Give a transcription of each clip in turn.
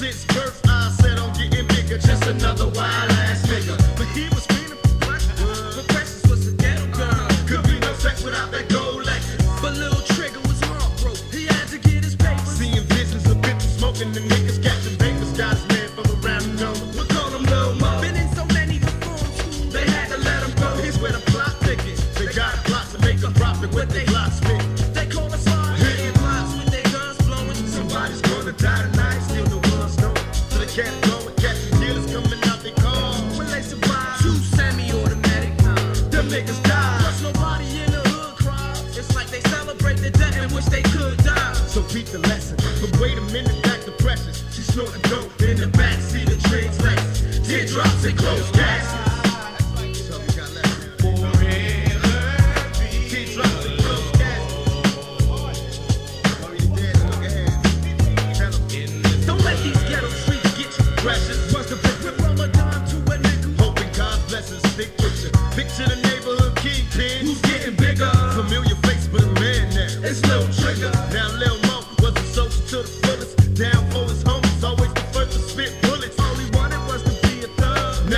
Since birth, I said I'm getting bigger, just another wild ass nigga. But he was feeling precious, but precious was a ghetto girl. Could be no sex without that gold Lexus. But little Trigger was all broke, he had to get his papers. Seeing visions of bitches smoking, the niggas catching papers, got his man from around the lesson. But wait a minute, back to precious. She snorted dope in the backseat of Dream's Lexus. Teardrops and closed caskets.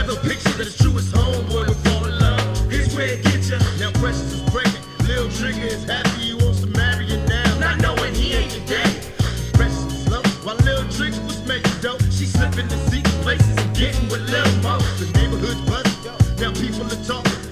Never pictured his truest homeboy would fall in love. His way to get ya. Now Precious is pregnant. Lil Trigger is happy he wants to marry you now. Not knowing he ain't your daddy. Precious is low. While Lil Trigger was making dope, she slipping to secret places and getting with Lil Mo. The neighborhood's buzzing. Now people are talking.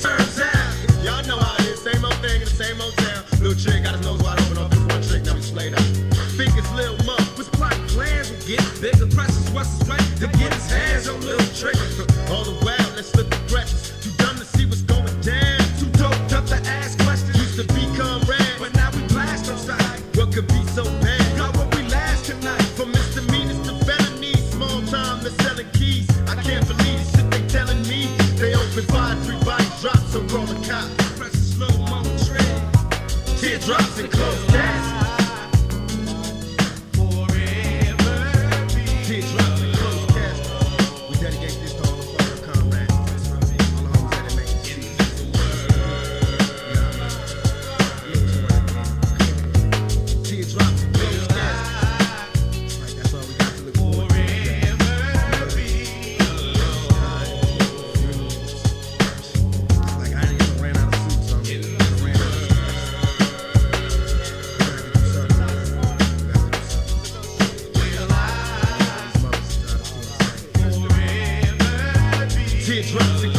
turns out. Y'all know how it is. Same old thing in the same old town. Little chick got his nose wide open on this one chick. Now he's slayed out. Think it's Lil Mo. What's plot plans We get bigger. Presses what's his way to get his hands on Lil slow mo tread. Teardrops and closed down. drugs